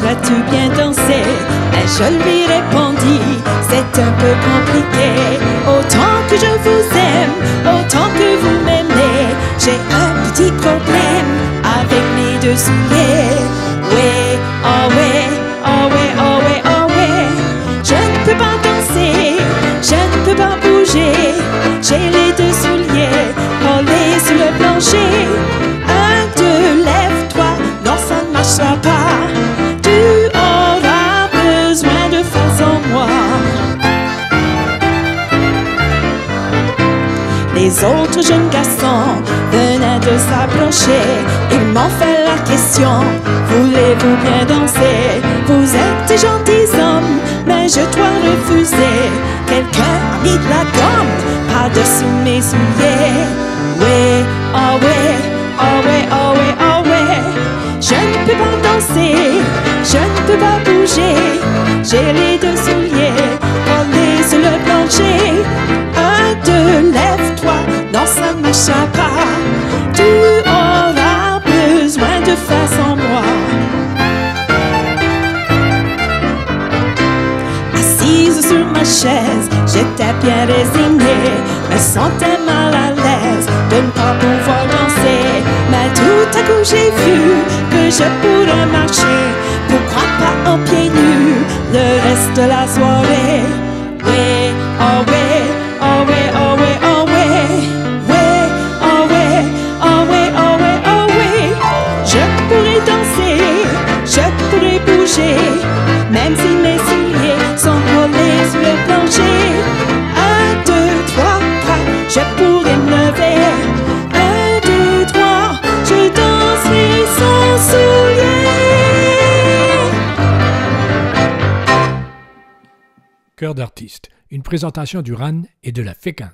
Voudrais-tu bien danser Et je lui répondis, c'est un peu compliqué. Autant que je vous aime, autant que vous m'aimez, j'ai un petit problème avec mes deux souliers. Les autres jeunes garçons venaient de s'approcher. Ils m'ont fait la question Voulez-vous bien danser? Vous êtes des gentils hommes, mais je dois refuser. Quelqu'un a mis de la gomme par-dessus mes souliers. Oui, oh oui, oh oui, oh oui, oh oui. Je ne peux pas danser, je ne peux pas bouger. J'ai les deux souliers collés sur le plancher. Un, deux, pas. Tu auras besoin de faire sans moi. Assise sur ma chaise, j'étais bien résignée, me sentais mal à l'aise de ne pas pouvoir danser. Mais tout à coup j'ai vu que je pourrais marcher, pourquoi pas en pieds nus le reste de la soirée? Oui, oh oui, même si mes souliers sont collés sur le plancher. Un, deux, trois, quatre, je pourrais me lever. Un, deux, trois, je danserai sans souliers. Cœur d'artiste, une présentation du RAN et de la FECAN.